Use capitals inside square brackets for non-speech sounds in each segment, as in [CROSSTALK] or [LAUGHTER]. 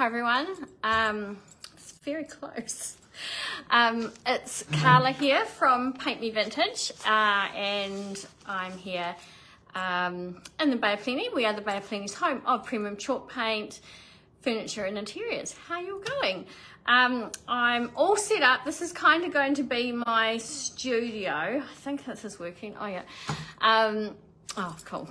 Hi everyone. Um, it's very close. Um, it's Carla here from Paint Me Vintage, uh, and I'm here um, in the Bay of Plenty. We are the Bay of Plenty's home of premium chalk paint, furniture, and interiors. How are you going? Um, I'm all set up. This is kind of going to be my studio. I think this is working. Oh yeah. Um, oh, cool.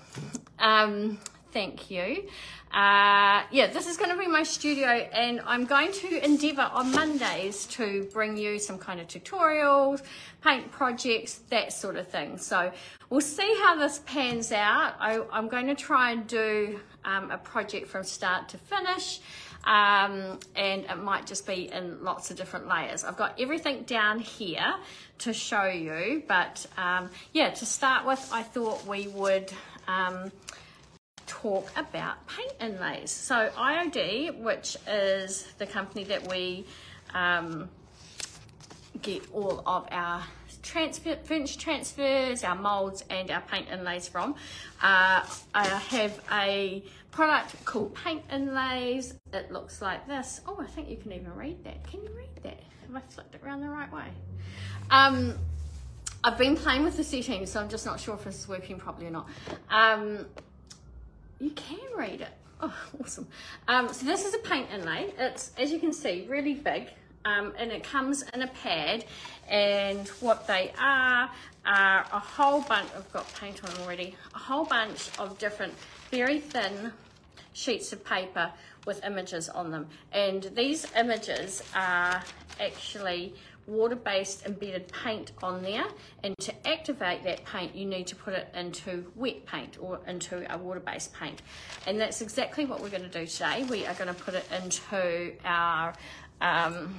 Thank you. Uh, yeah, this is going to be my studio and I'm going to endeavour on Mondays to bring you some kind of tutorials, paint projects, that sort of thing. So we'll see how this pans out. I, am going to try and do um, a project from start to finish um, and it might just be in lots of different layers. I've got everything down here to show you, but um, yeah, to start with, I thought we would um, talk about paint inlays. So IOD, which is the company that we um, get all of our transfer, furniture transfers, our molds and our paint inlays from. Uh, I have a product called Paint Inlays. It looks like this. Oh, I think you can even read that. Can you read that? Have I flipped it around the right way? Um, I've been playing with the settings, so I'm just not sure if this is working properly or not. Um, you can read it. Oh, [LAUGHS] awesome. Um, so this is a paint inlay. It's, as you can see, really big. Um, and it comes in a pad and what they are are a whole bunch, I've got paint on already, a whole bunch of different very thin sheets of paper with images on them and these images are actually water-based embedded paint on there. And to activate that paint you need to put it into wet paint or into a water-based paint. And that's exactly what we're going to do today. We are going to put it into our um,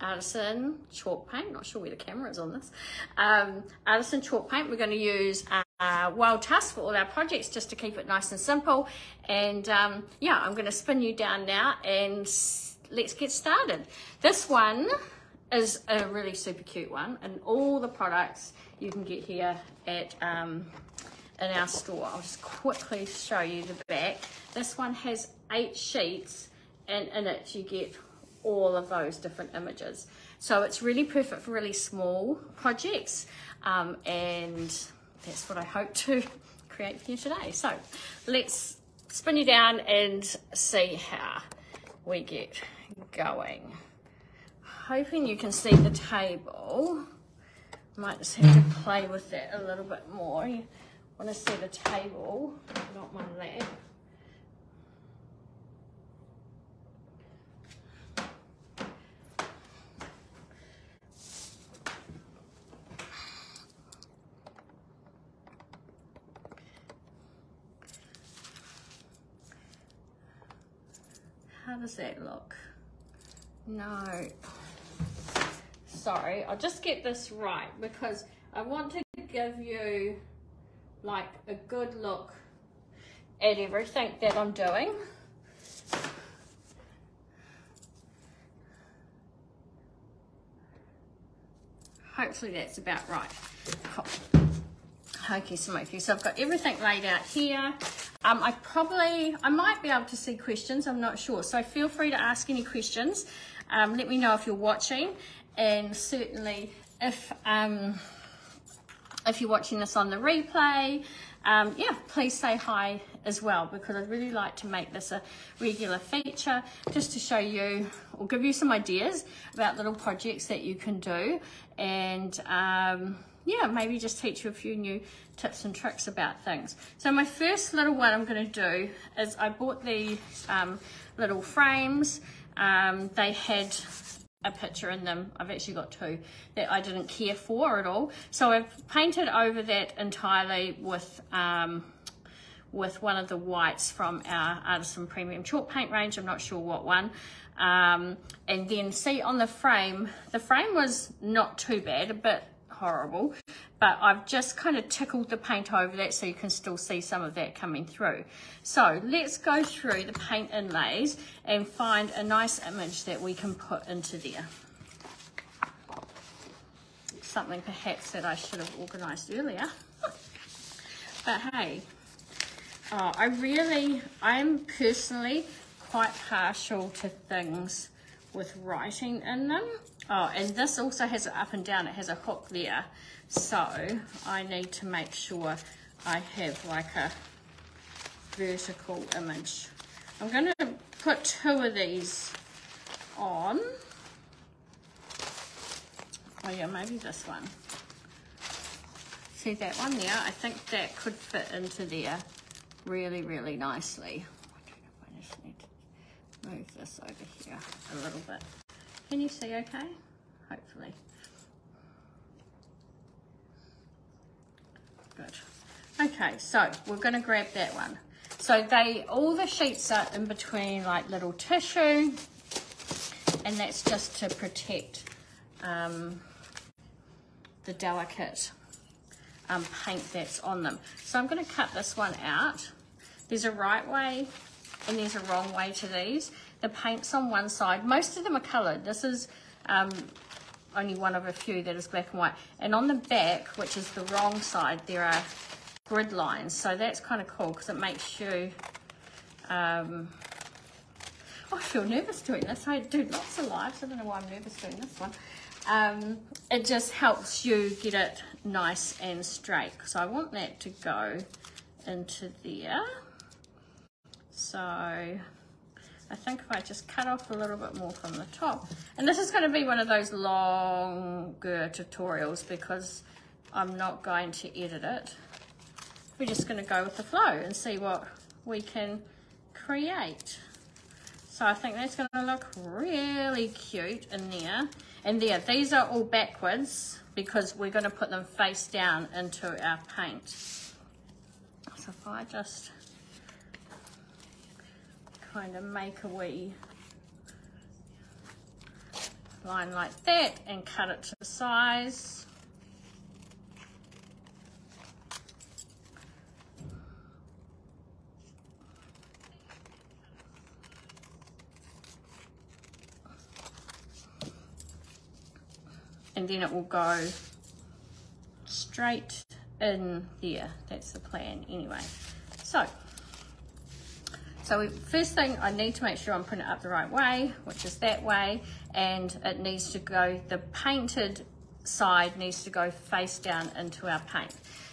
artisan chalk paint. Not sure where the camera is on this. Um, artisan chalk paint. We're going to use uh, wild tusk for all our projects just to keep it nice and simple. And um, yeah I'm going to spin you down now and let's get started. This one is a really super cute one and all the products you can get here at um, in our store. I'll just quickly show you the back. This one has eight sheets and in it you get all of those different images. So it's really perfect for really small projects um, and that's what I hope to [LAUGHS] create for you today. So let's spin you down and see how we get going. Hoping you can see the table. Might just have to play with it a little bit more. You want to see the table, not my lap. How does that look? No. Sorry, I'll just get this right because I want to give you like a good look at everything that I'm doing. Hopefully that's about right. Cool. Okay, smoky. So I've got everything laid out here. Um, I probably, I might be able to see questions, I'm not sure. So feel free to ask any questions. Um, let me know if you're watching and certainly if, um, if you're watching this on the replay, um, yeah, please say hi as well because I'd really like to make this a regular feature just to show you or give you some ideas about little projects that you can do and um, yeah, maybe just teach you a few new tips and tricks about things. So my first little one I'm going to do is I bought these um, little frames. Um, they had a picture in them. I've actually got two that I didn't care for at all. So I've painted over that entirely with um, with one of the whites from our Artisan Premium Chalk Paint range. I'm not sure what one. Um, and then see on the frame, the frame was not too bad, but horrible but I've just kind of tickled the paint over that so you can still see some of that coming through. So let's go through the paint inlays and find a nice image that we can put into there. Something perhaps that I should have organized earlier. [LAUGHS] But hey oh, I really I'm personally quite partial to things with writing in them. Oh, and this also has it up and down. It has a hook there. So I need to make sure I have like a vertical image. I'm going to put two of these on. Oh yeah, maybe this one. See that one there? I think that could fit into there really, really nicely. I just need to move this over here a little bit. Can you see okay? Hopefully. Good. Okay, so we're going to grab that one. So they, all the sheets are in between like little tissue and that's just to protect um, the delicate um, paint that's on them. So I'm going to cut this one out. There's a right way and there's a wrong way to these. The paint's on one side. Most of them are coloured. This is um, only one of a few that is black and white. And on the back, which is the wrong side, there are grid lines. So that's kind of cool because it makes you... Um, oh, I feel nervous doing this. I do lots of lives. I don't know why I'm nervous doing this one. Um, it just helps you get it nice and straight. So I want that to go into there. So I think if I just cut off a little bit more from the top, and this is going to be one of those longer tutorials because I'm not going to edit it. We're just going to go with the flow and see what we can create. So I think that's going to look really cute in there. And there, these are all backwards because we're going to put them face down into our paint. So if I just kind of make a wee line like that and cut it to the size. and then it will go straight in there. That's the plan anyway. So so first thing, I need to make sure I'm putting it up the right way, which is that way, and it needs to go, the painted side needs to go face down into our paint.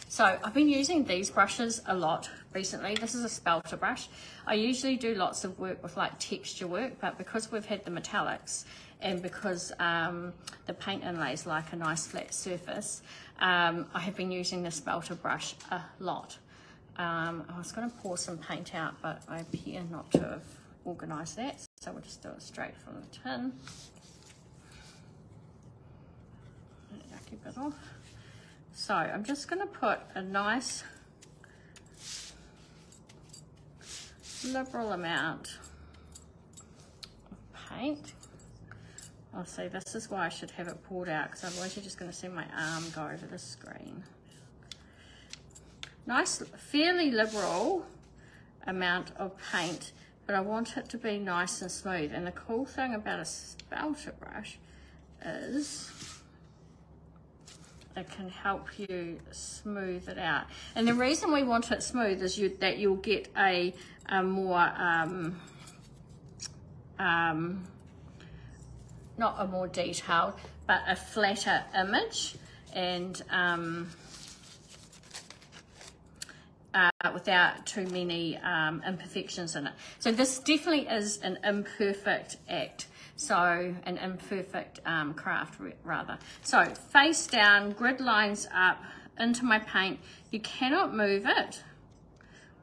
So I've been using these brushes a lot recently. This is a spalter brush. I usually do lots of work with like texture work, but because we've had the metallics and because um, the paint inlays like a nice flat surface, um, I have been using the spalter brush a lot. Um, I was going to pour some paint out, but I appear not to have organised that, so we'll just do it straight from the tin. Bit off. So I'm just going to put a nice liberal amount of paint. I'll say this is why I should have it poured out because otherwise you're just going to see my arm go over the screen nice, fairly liberal amount of paint, but I want it to be nice and smooth. And the cool thing about a spalter brush is it can help you smooth it out. And the reason we want it smooth is you, that you'll get a, a more, um, um, not a more detailed, but a flatter image. And um, uh, without too many um, imperfections in it. So this definitely is an imperfect act. So an imperfect um, craft rather. So face down, grid lines up into my paint. You cannot move it.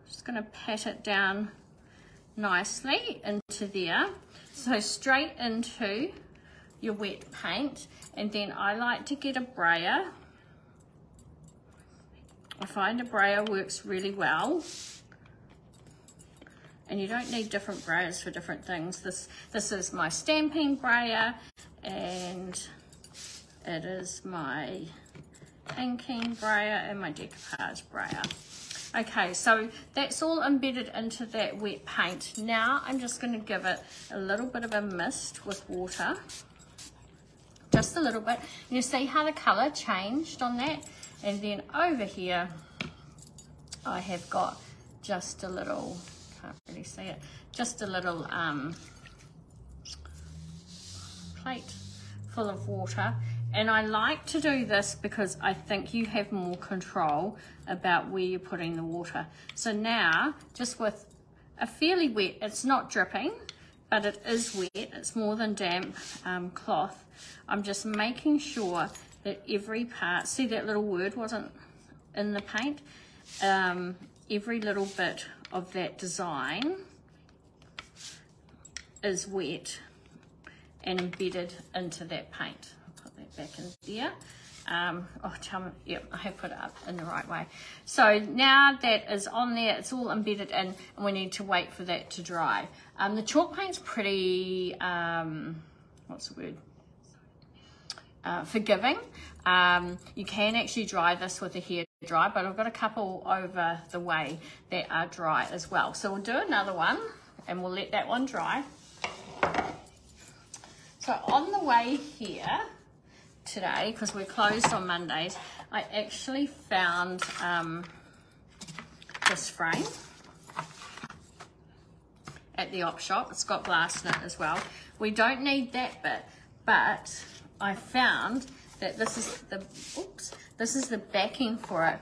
Just gonna pat it down nicely into there. So straight into your wet paint. And then I like to get a brayer I find a brayer works really well. And you don't need different brayers for different things. This, this is my stamping brayer and it is my inking brayer and my decoupage brayer. Okay, so that's all embedded into that wet paint. Now I'm just going to give it a little bit of a mist with water. Just a little bit. You see how the colour changed on that? And then over here, I have got just a little can't really see it, just a little um, plate full of water. And I like to do this because I think you have more control about where you're putting the water. So now, just with a fairly wet, it's not dripping, but it is wet, it's more than damp um, cloth. I'm just making sure that every part, see that little word wasn't in the paint? Um, every little bit of that design is wet and embedded into that paint. I'll put that back in there. Um, oh, tell me, yep, I have put it up in the right way. So now that is on there, it's all embedded in, and we need to wait for that to dry. Um, the chalk paint's pretty, um, what's the word? Uh, forgiving. Um, you can actually dry this with a hair dry, but I've got a couple over the way that are dry as well. So we'll do another one, and we'll let that one dry. So on the way here today, because we're closed on Mondays, I actually found um, this frame at the op shop. It's got glass in it as well. We don't need that bit, but I found that this is the oops, this is the backing for it.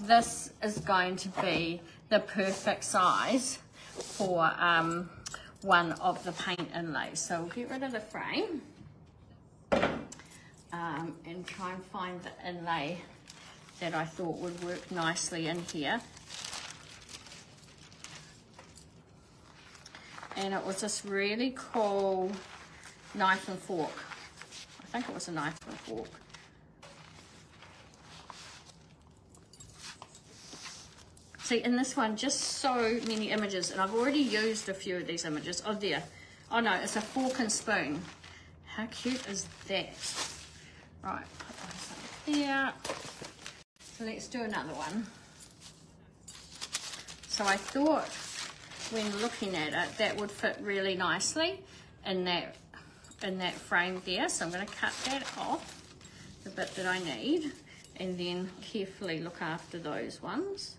This is going to be the perfect size for um, one of the paint inlays. So we'll get rid of the frame um, and try and find the inlay that I thought would work nicely in here. And it was this really cool knife and fork. I think it was a knife and fork. See, in this one, just so many images, and I've already used a few of these images. Oh, there. Oh, no, it's a fork and spoon. How cute is that? Right, put those there. So let's do another one. So I thought when looking at it, that would fit really nicely in that in that frame there. So I'm going to cut that off, the bit that I need, and then carefully look after those ones.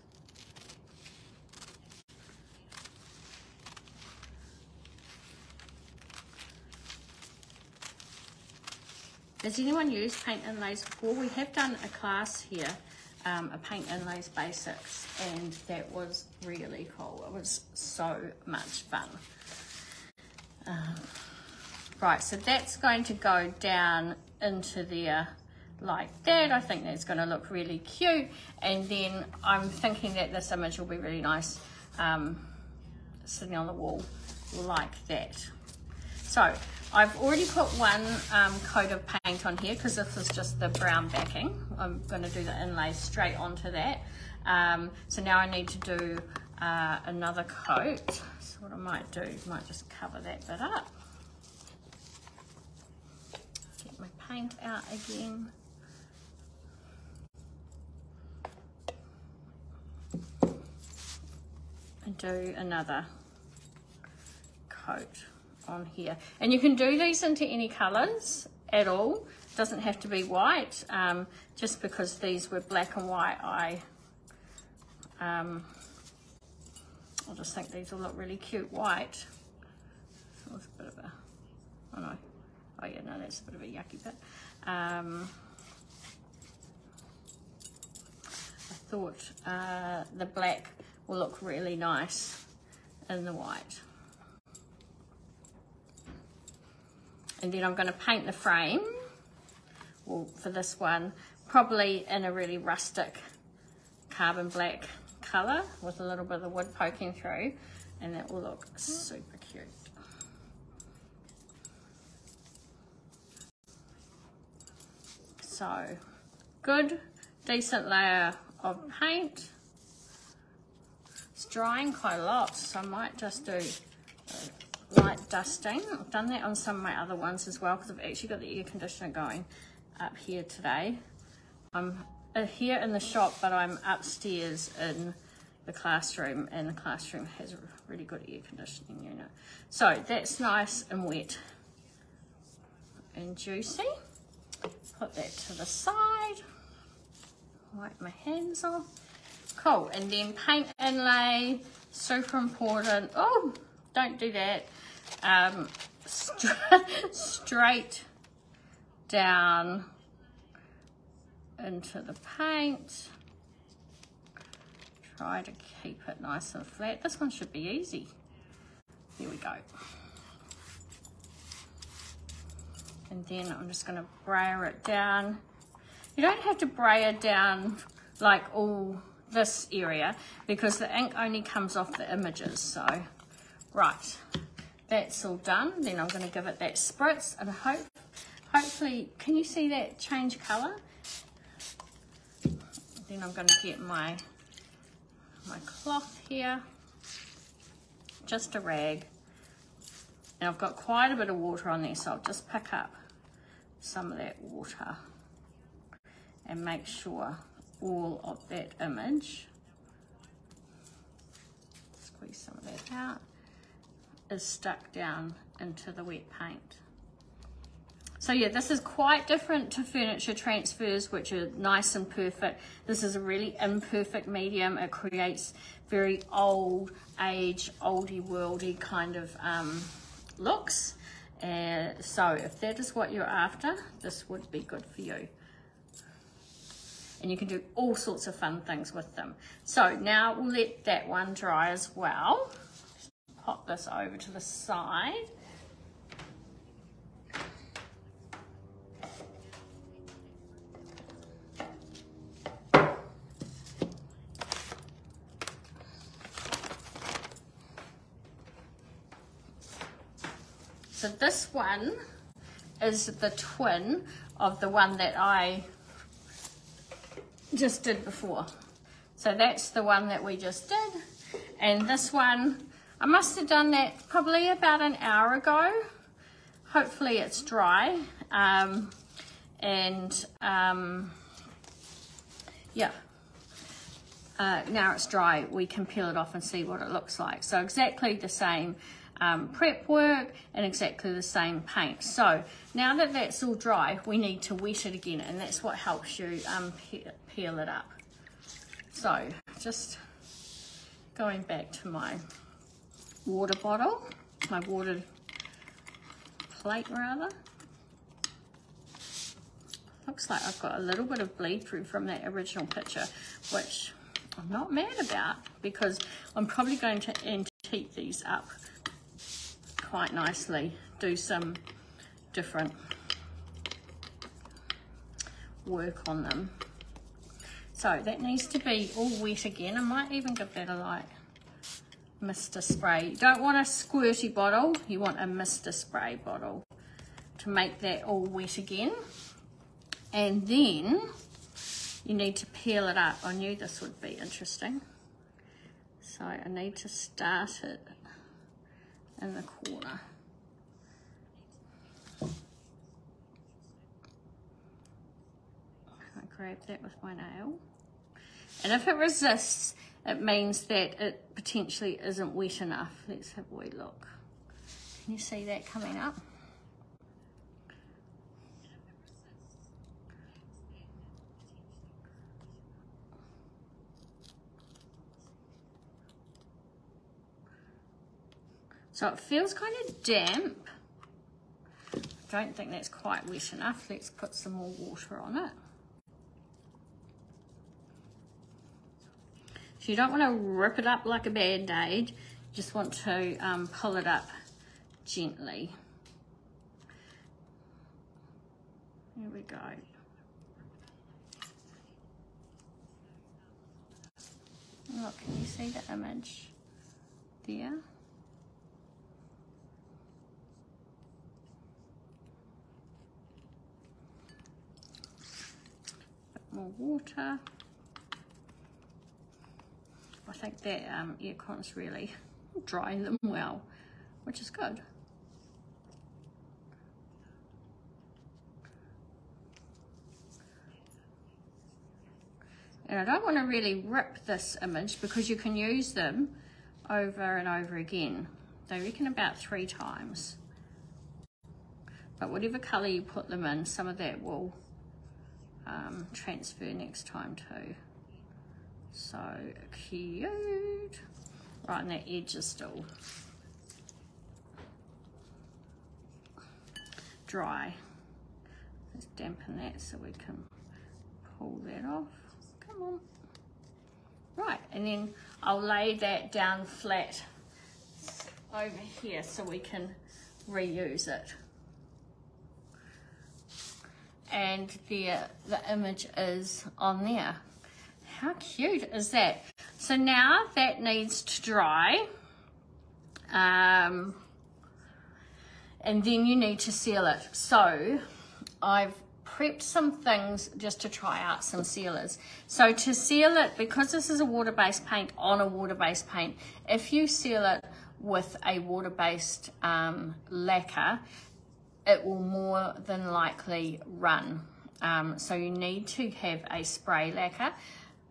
Has anyone used Paint Inlays before? We have done a class here, um, a Paint Inlays Basics, and that was really cool. It was so much fun. Um, right, so that's going to go down into there like that. I think that's going to look really cute. And then I'm thinking that this image will be really nice um, sitting on the wall like that. So I've already put one um, coat of paint on here because this is just the brown backing. I'm going to do the inlay straight onto that. Um, so now I need to do uh, another coat. So what I might do, might just cover that bit up. Get my paint out again. And do another coat on here. And you can do these into any colours at all. Doesn't have to be white. Um, just because these were black and white, I, um, I just think these will look really cute white. So it's a bit of a, oh no, oh yeah, no, that's a bit of a yucky bit. Um, I thought uh, the black will look really nice in the white. And then I'm going to paint the frame well, for this one, probably in a really rustic carbon black colour with a little bit of the wood poking through and that will look super cute. So, good, decent layer of paint. It's drying quite a lot, so I might just do light dusting. I've done that on some of my other ones as well because I've actually got the air conditioner going up here today. I'm uh, here in the shop, but I'm upstairs in the classroom and the classroom has a really good air conditioning unit. So that's nice and wet and juicy. Put that to the side. Wipe my hands off. Cool, and then paint inlay super important. Oh, don't do that. Um, st [LAUGHS] straight down into the paint. Try to keep it nice and flat. This one should be easy. Here we go. And then I'm just going to brayer it down. You don't have to brayer down like all this area because the ink only comes off the images. So, right, that's all done. Then I'm going to give it that spritz and hope, hopefully, can you see that change colour? Then I'm going to get my, my cloth here, just a rag. And I've got quite a bit of water on there, so I'll just pick up some of that water and make sure all of that image, squeeze some of that out, is stuck down into the wet paint. So yeah, this is quite different to furniture transfers, which are nice and perfect. This is a really imperfect medium. It creates very old age, oldie worldy kind of um, looks. And so if that is what you're after, this would be good for you. And you can do all sorts of fun things with them. So now we'll let that one dry as well. pop this over to the side. So this one is the twin of the one that I just did before. So that's the one that we just did. And this one, I must have done that probably about an hour ago. Hopefully it's dry. Um, and um, yeah, uh, now it's dry, we can peel it off and see what it looks like. So exactly the same um, prep work and exactly the same paint. So now that that's all dry, we need to wet it again and that's what helps you um, pe peel it up. So just going back to my water bottle, my water plate rather. Looks like I've got a little bit of bleed through from that original picture, which I'm not mad about because I'm probably going to antique these up quite nicely, do some different work on them. So that needs to be all wet again. I might even give that a light mister spray. You don't want a squirty bottle, you want a mister spray bottle to make that all wet again. And then you need to peel it up. I knew this would be interesting. So I need to start it in the corner. I grab that with my nail. And if it resists, it means that it potentially isn't wet enough. Let's have a wee look. Can you see that coming up? So it feels kind of damp. I don't think that's quite wet enough. Let's put some more water on it. So you don't want to rip it up like a band-aid. Just want to um, pull it up gently. Here we go. Look, can you see the image there? More water. I think that um, aircon's really drying them well, which is good. And I don't want to really rip this image because you can use them over and over again. They reckon about three times. But whatever colour you put them in, some of that will um, transfer next time too. So cute. right and that edge is still dry. Let's dampen that so we can pull that off. Come on. Right, and then I'll lay that down flat over here so we can reuse it. And there, the image is on there. How cute is that? So now that needs to dry. Um, and then you need to seal it. So I've prepped some things just to try out some sealers. So to seal it, because this is a water-based paint on a water-based paint, if you seal it with a water-based um, lacquer, it will more than likely run. Um, so you need to have a spray lacquer.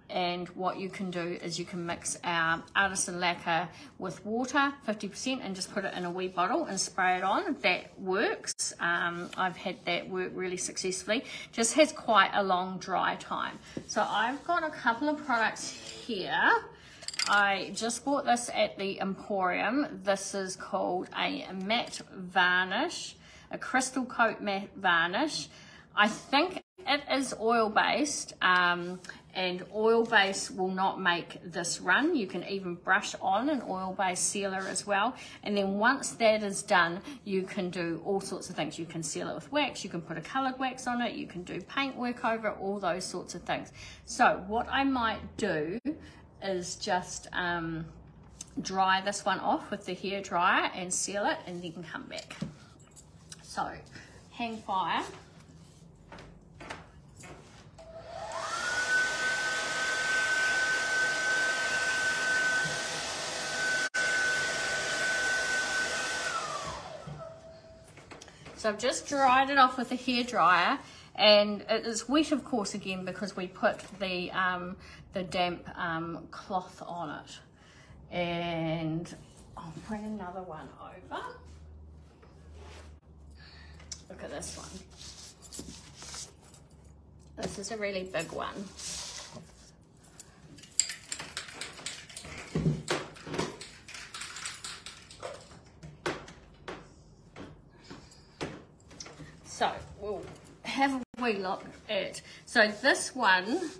And what you can do is you can mix our artisan lacquer with water 50% and just put it in a wee bottle and spray it on. That works. Um, I've had that work really successfully. Just has quite a long dry time. So I've got a couple of products here. I just bought this at the Emporium. This is called a matte varnish a crystal coat matte varnish I think it is oil based um, and oil base will not make this run. You can even brush on an oil based sealer as well. And then once that is done, you can do all sorts of things. You can seal it with wax, you can put a colored wax on it, you can do paint work over it, all those sorts of things. So what I might do is just um, dry this one off with the hair dryer and seal it and then come back. So hang fire. So I've just dried it off with a hair dryer and it is wet of course again because we put the um, the damp um, cloth on it. And I'll bring another one over look at this one this is a really big one So we'll have a wee look at, so this one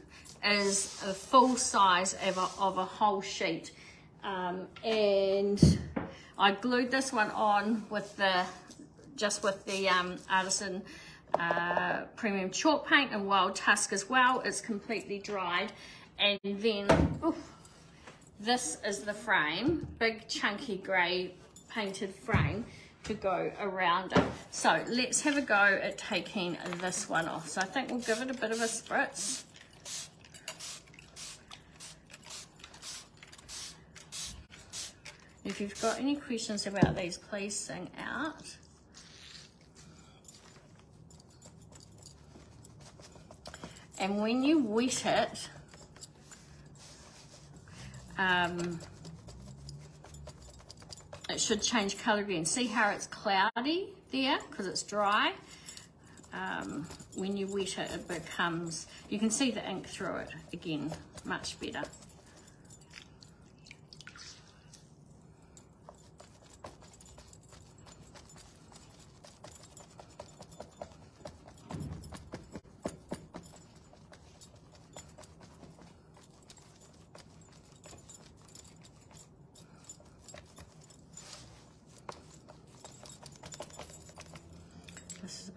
is a full size of a, of a whole sheet. Um, and I glued this one on with the, just with the um, Artisan uh, Premium Chalk Paint and Wild Tusk as well. It's completely dried. And then, oof, this is the frame, big chunky grey painted frame to go around it. So let's have a go at taking this one off. So I think we'll give it a bit of a spritz. If you've got any questions about these, please sing out. And when you wet it, um, it should change color again. See how it's cloudy there because it's dry? Um, when you wet it, it becomes, you can see the ink through it again, much better.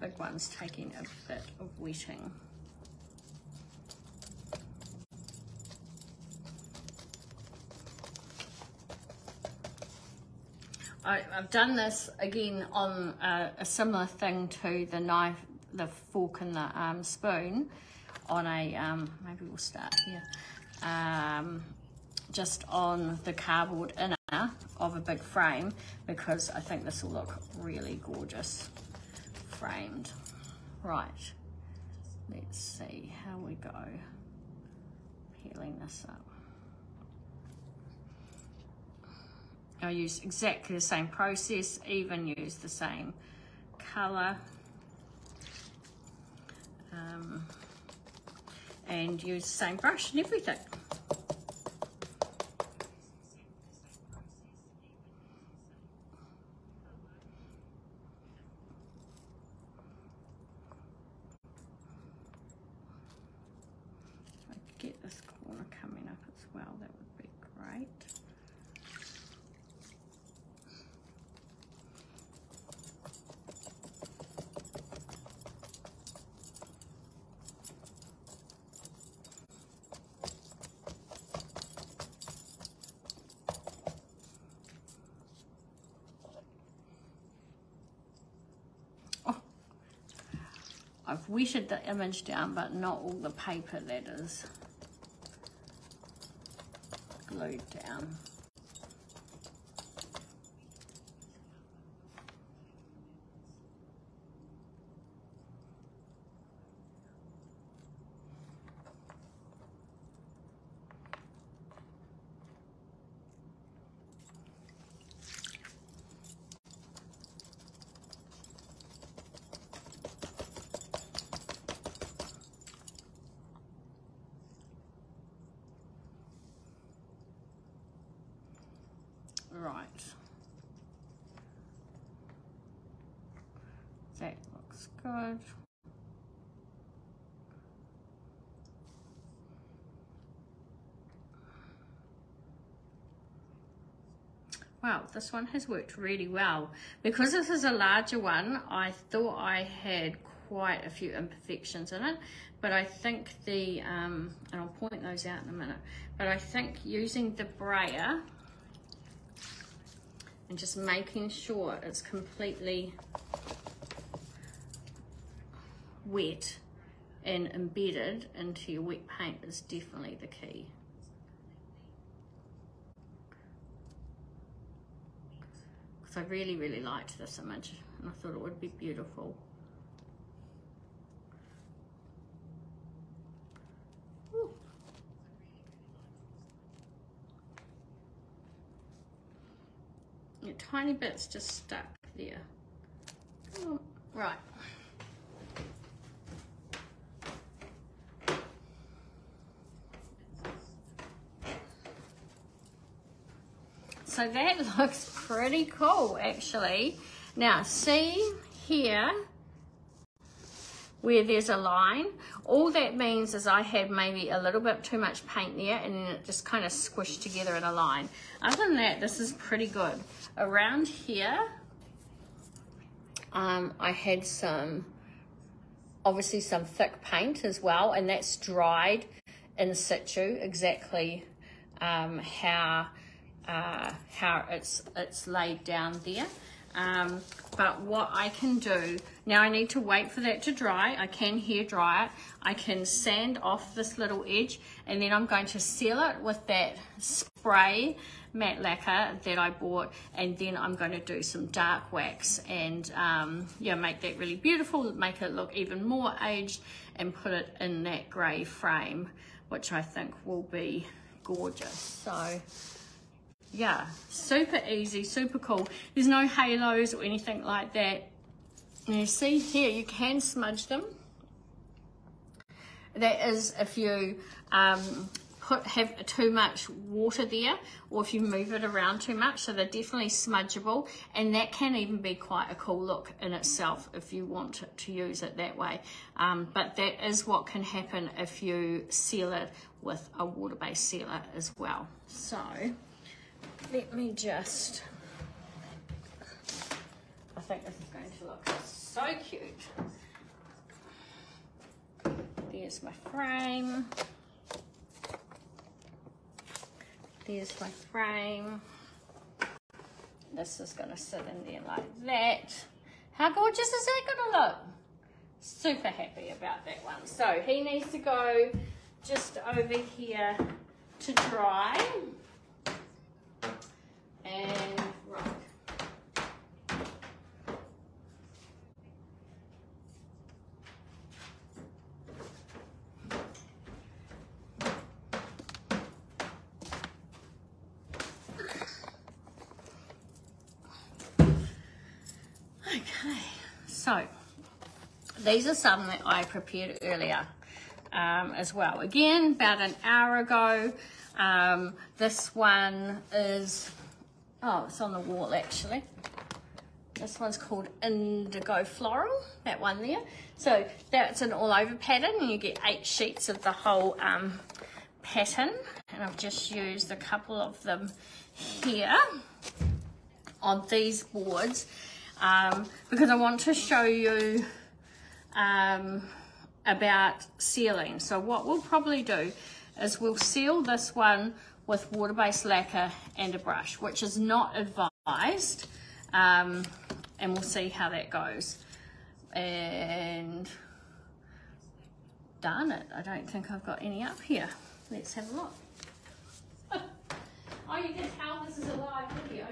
big one's taking a bit of wetting. I, have done this again on a, a, similar thing to the knife, the fork and the um, spoon on a, um, maybe we'll start here, um, just on the cardboard inner of a big frame because I think this will look really gorgeous framed. Right, let's see how we go peeling this up. I use exactly the same process, even use the same colour. Um, and use the same brush and everything. Wetted the image down, but not all the paper that is glued down. Right. That looks good. Wow, this one has worked really well. Because this is a larger one, I thought I had quite a few imperfections in it, but I think the, um, and I'll point those out in a minute, but I think using the brayer, and just making sure it's completely wet and embedded into your wet paint is definitely the key. Because I really, really liked this image and I thought it would be beautiful. Tiny bits just stuck there. Oh, right. So that [LAUGHS] looks pretty cool actually. Now see here where there's a line, all that means is I had maybe a little bit too much paint there and it just kind of squished together in a line. Other than that, this is pretty good. Around here, um, I had some, obviously some thick paint as well, and that's dried in situ exactly um, how uh, how it's it's laid down there. Um, but what I can do, now I need to wait for that to dry. I can hair dry it. I can sand off this little edge and then I'm going to seal it with that spray matte lacquer that I bought and then I'm going to do some dark wax and um, yeah make that really beautiful make it look even more aged and put it in that grey frame which I think will be gorgeous so yeah, super easy, super cool. There's no halos or anything like that. You see here, you can smudge them. That is if you um, put have too much water there or if you move it around too much. So they're definitely smudgeable and that can even be quite a cool look in itself if you want to use it that way. Um, but that is what can happen if you seal it with a water-based sealer as well. So let me just, I think this is going to look so cute. There's my frame. There's my frame. This is going to sit in there like that. How gorgeous is that going to look? Super happy about that one. So he needs to go just over here to dry and rock. Okay, so these are some that I prepared earlier um, as well. Again, about an hour ago. Um, this one is Oh, it's on the wall actually. This one's called Indigo Floral, that one there. So that's an all over pattern and you get eight sheets of the whole um, pattern. And I've just used a couple of them here on these boards um, because I want to show you um, about sealing. So what we'll probably do is we'll seal this one with water-based lacquer and a brush, which is not advised. Um, and we'll see how that goes. And darn it, I don't think I've got any up here. Let's have a look. [LAUGHS] oh, you can tell this is a live video.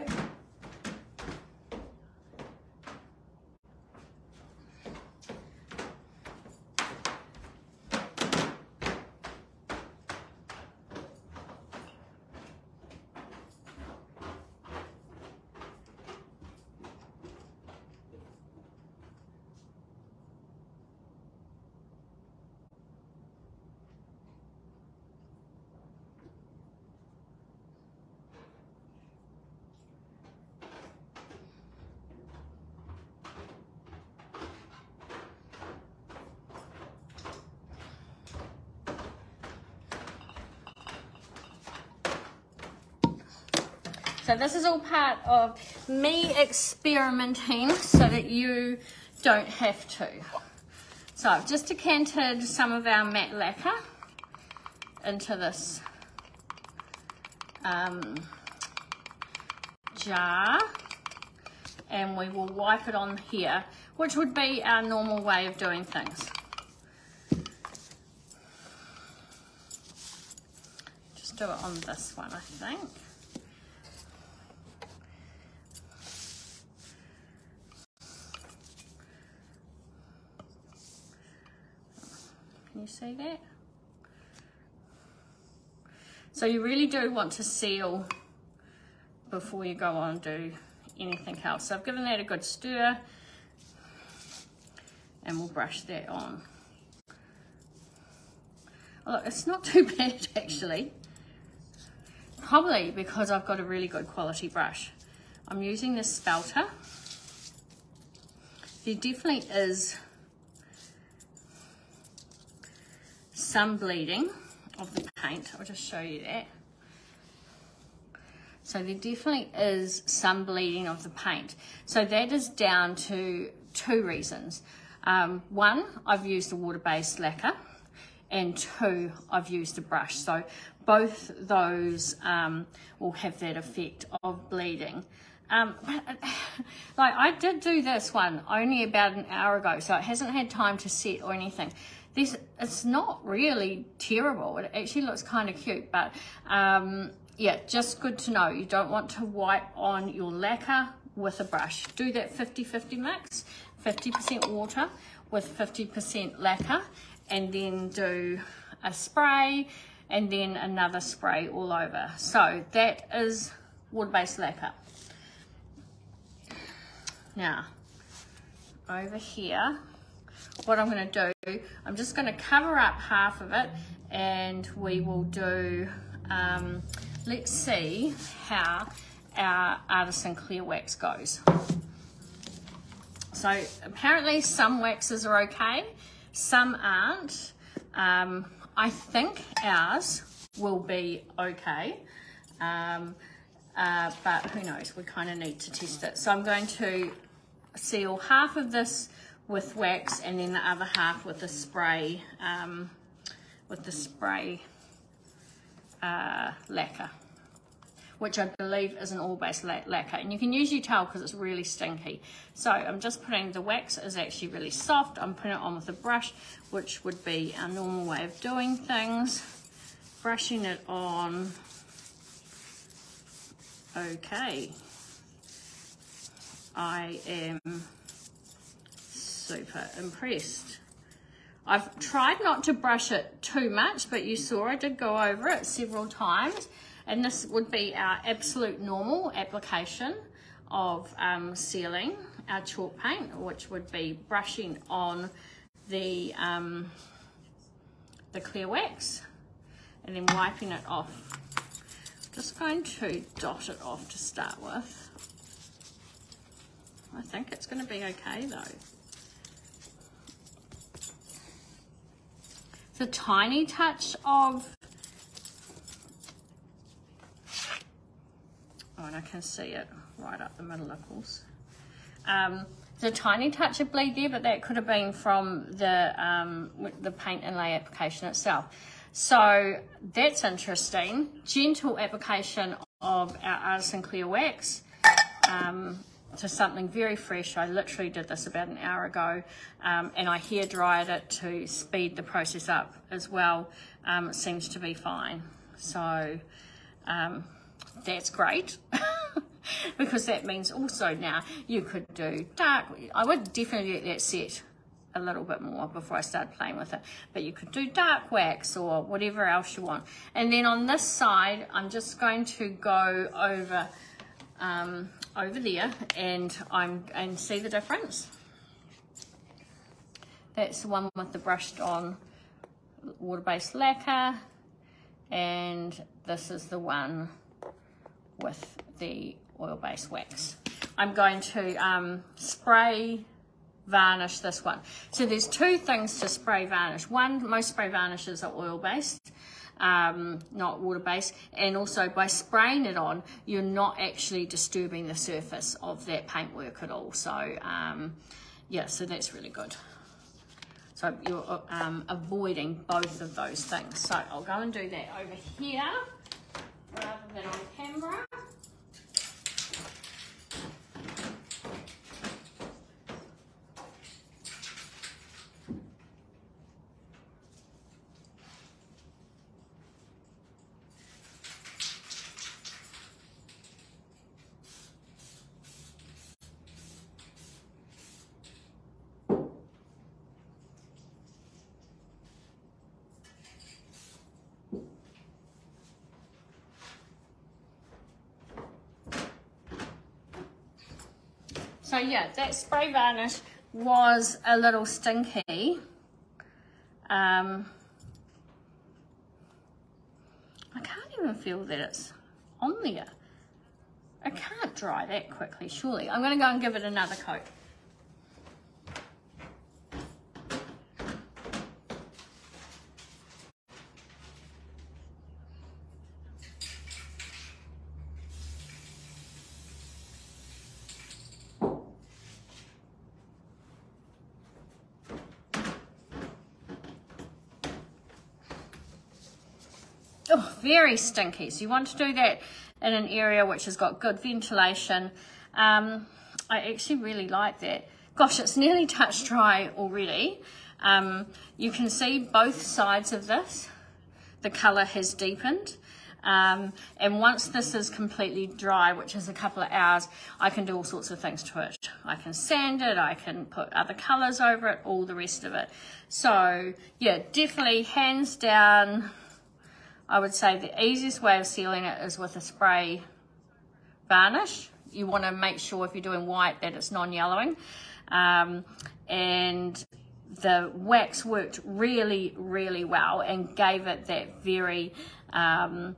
So this is all part of me experimenting so that you don't have to. So I've just decanted some of our matte lacquer into this um, jar and we will wipe it on here, which would be our normal way of doing things. Just do it on this one, I think. See that? So you really do want to seal before you go on and do anything else. So I've given that a good stir and we'll brush that on. Look, it's not [LAUGHS] too bad actually. Probably because I've got a really good quality brush. I'm using this spalter. There definitely is some bleeding of the paint. I'll just show you that. So there definitely is some bleeding of the paint. So that is down to two reasons. Um, one, I've used a water-based lacquer and two, I've used a brush. So both those um, will have that effect of bleeding. Um, [LAUGHS] like I did do this one only about an hour ago, so it hasn't had time to set or anything this it's not really terrible. It actually looks kind of cute but um, yeah just good to know. You don't want to wipe on your lacquer with a brush. Do that 50 50 mix 50% water with 50% lacquer and then do a spray and then another spray all over. So that is wood-based lacquer. Now over here what I'm going to do, I'm just going to cover up half of it and we will do, um, let's see how our artisan clear wax goes. So apparently some waxes are okay, some aren't. Um, I think ours will be okay, um, uh, but who knows, we kind of need to test it. So I'm going to seal half of this with wax and then the other half with the spray um, with the spray uh, lacquer which I believe is an oil-based lacquer. And you can usually tell because it's really stinky. So I'm just putting the wax is actually really soft. I'm putting it on with a brush which would be a normal way of doing things. Brushing it on. Okay. I am super impressed. I've tried not to brush it too much, but you saw I did go over it several times. And this would be our absolute normal application of um, sealing our chalk paint, which would be brushing on the, um, the clear wax and then wiping it off. Just going to dot it off to start with. I think it's going to be okay though. It's a tiny touch of, oh, and I can see it right up the middle, of course. Um, there's a tiny touch of bleed there, but that could have been from the, um, the paint inlay application itself. So that's interesting. Gentle application of our Artisan Clear Wax. Um, to something very fresh. I literally did this about an hour ago um, and I hair dried it to speed the process up as well. Um, it seems to be fine. So um, that's great. [LAUGHS] because that means also now you could do dark. I would definitely get that set a little bit more before I start playing with it. But you could do dark wax or whatever else you want. And then on this side, I'm just going to go over um, over there and I'm and see the difference. That's the one with the brushed on water-based lacquer and this is the one with the oil-based wax. I'm going to um, spray varnish this one. So there's two things to spray varnish. One, most spray varnishes are oil-based, um, not water-based. And also by spraying it on, you're not actually disturbing the surface of that paintwork at all. So um, yeah, so that's really good. So you're um, avoiding both of those things. So I'll go and do that over here rather than on camera. So yeah, that spray varnish was a little stinky. Um, I can't even feel that it's on there. I can't dry that quickly, surely. I'm going to go and give it another coat. Very stinky. So you want to do that in an area which has got good ventilation. Um, I actually really like that. Gosh, it's nearly touch dry already. Um, you can see both sides of this. The colour has deepened. Um, and once this is completely dry, which is a couple of hours, I can do all sorts of things to it. I can sand it, I can put other colours over it, all the rest of it. So yeah, definitely hands down, I would say the easiest way of sealing it is with a spray varnish. You want to make sure if you're doing white that it's non-yellowing. Um, and the wax worked really, really well and gave it that very um,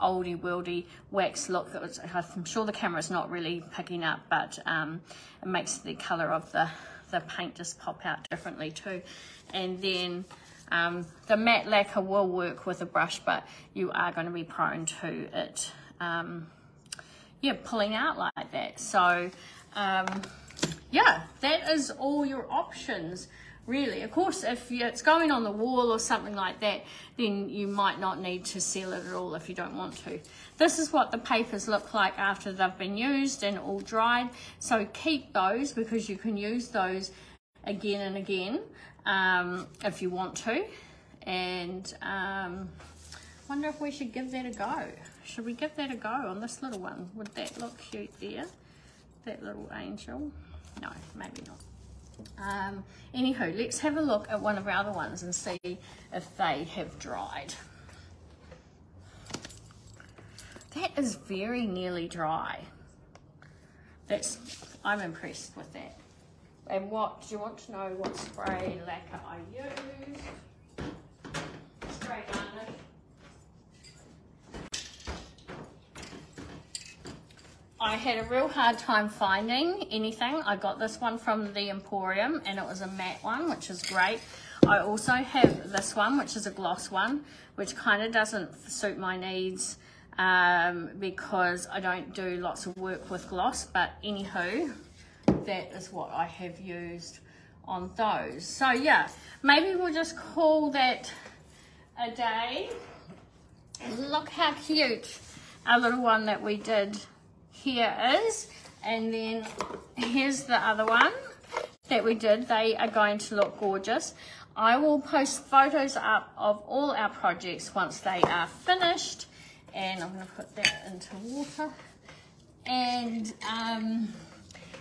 oldie worldy wax look. Was, I'm sure the camera's not really picking up, but um, it makes the colour of the, the paint just pop out differently too. And then um, the matte lacquer will work with a brush, but you are going to be prone to it, um, yeah, pulling out like that. So, um, yeah, that is all your options really. Of course, if it's going on the wall or something like that, then you might not need to seal it at all if you don't want to. This is what the papers look like after they've been used and all dried. So keep those because you can use those again and again um, if you want to. And um, wonder if we should give that a go. Should we give that a go on this little one? Would that look cute there? That little angel? No, maybe not. Um, anywho, let's have a look at one of our other ones and see if they have dried. That is very nearly dry. That's, I'm impressed with that. And what, do you want to know what spray lacquer I use? Spray varnish. I had a real hard time finding anything. I got this one from the Emporium and it was a matte one, which is great. I also have this one, which is a gloss one, which kind of doesn't suit my needs um, because I don't do lots of work with gloss, but anywho, that is what I have used on those. So yeah, maybe we'll just call that a day. Look how cute our little one that we did here is. And then here's the other one that we did. They are going to look gorgeous. I will post photos up of all our projects once they are finished. And I'm going to put that into water. And um,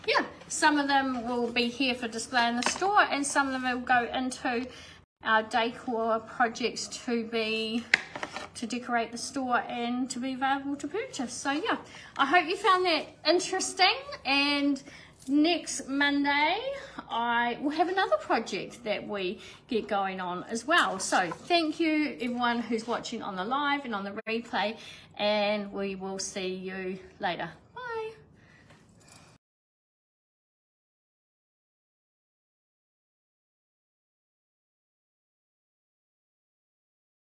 yeah, some of them will be here for display in the store and some of them will go into our decor projects to be to decorate the store and to be available to purchase. So yeah, I hope you found that interesting and next Monday I will have another project that we get going on as well. So thank you everyone who's watching on the live and on the replay and we will see you later.